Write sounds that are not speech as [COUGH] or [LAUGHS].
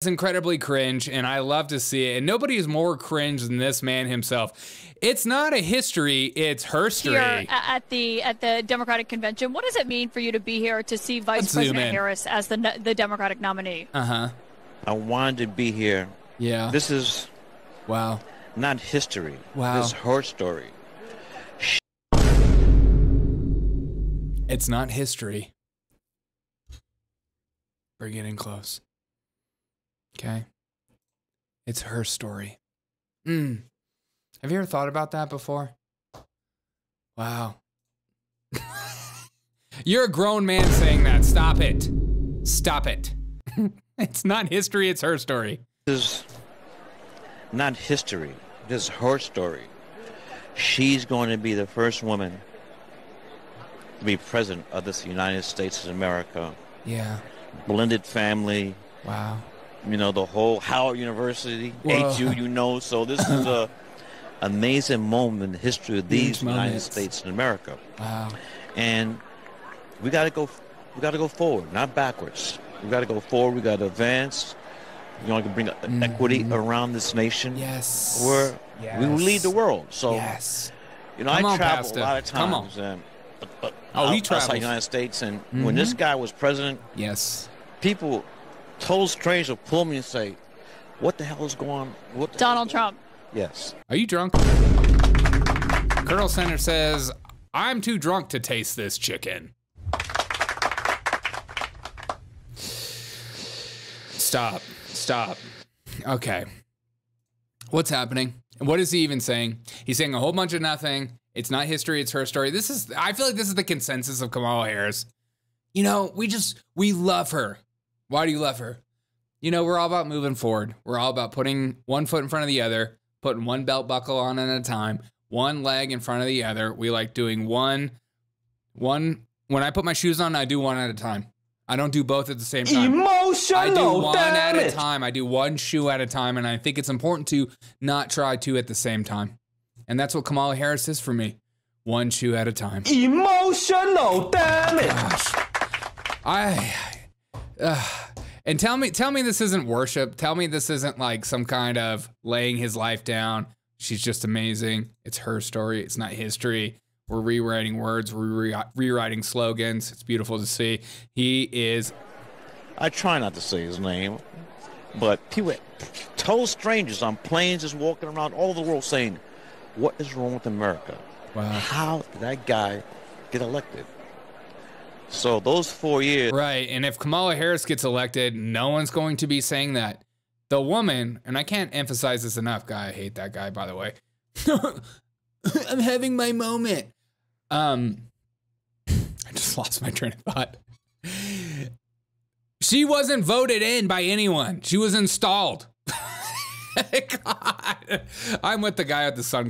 It's incredibly cringe, and I love to see it. And nobody is more cringe than this man himself. It's not a history; it's herstory. Here at the at the Democratic convention, what does it mean for you to be here to see Vice Let's President. Harris as the the Democratic nominee? Uh huh. I wanted to be here. Yeah. This is wow. not history. Wow. This is her story. It's not history. We're getting close. Okay. It's her story. Mm. Have you ever thought about that before? Wow. [LAUGHS] You're a grown man saying that. Stop it. Stop it. [LAUGHS] it's not history, it's her story. This is not history. This is her story. She's going to be the first woman to be president of this United States of America. Yeah. Blended family. Wow. You know, the whole Howard University, Whoa. HU, you [LAUGHS] know. So this is a [LAUGHS] amazing moment in the history of these United moments. States of America. Wow. And we got to go. We got to go forward, not backwards. We got to go forward. We got to advance. You know, can bring equity around this nation. Mm-hmm. Yes. Where we lead the world. So, Yes. you know, Come I on, travel Pastor. a lot of Come on. times. And, but, but Oh, he out- outside the United States, and when this Mhm. guy was president, Yes. people, total strangers, would pull me and say, "What the hell is going on?" What the Donald Trump. Yes. Are you drunk? Colonel Sanders says, I'm too drunk to taste this chicken. Stop. Stop. Okay. What's happening? What is he even saying? He's saying a whole bunch of nothing. It's not history, it's her story. This is, I feel like this is the consensus of Kamala Harris. You know, we just, we love her. Why do you love her? You know, we're all about moving forward. We're all about putting one foot in front of the other, putting one belt buckle on at a time, one leg in front of the other. We like doing one, one. When I put my shoes on, I do one at a time. I don't do both at the same time. Emotional I do one at a time. I do one shoe at a time, and I think it's important to not try two at the same time. And that's what Kamala Harris is for me. One shoe at a time. Emotional damage. I uh, and tell me tell me this isn't worship. Tell me this isn't like some kind of laying his life down. She's just amazing. It's her story. It's not history. We're rewriting words. We're re- rewriting slogans. It's beautiful to see. He is. I try not to say his name, but people, total strangers on planes, just walking around all the world saying, "What is wrong with America? Wow. How did that guy get elected?" So those four years, Right. And if Kamala Harris gets elected, no one's going to be saying that. The woman, and I can't emphasize this enough, guy, I hate that guy, by the way. [LAUGHS] I'm having my moment. Um, I just lost my train of thought. She wasn't voted in by anyone. She was installed. [LAUGHS] God. I'm with the guy at the sun.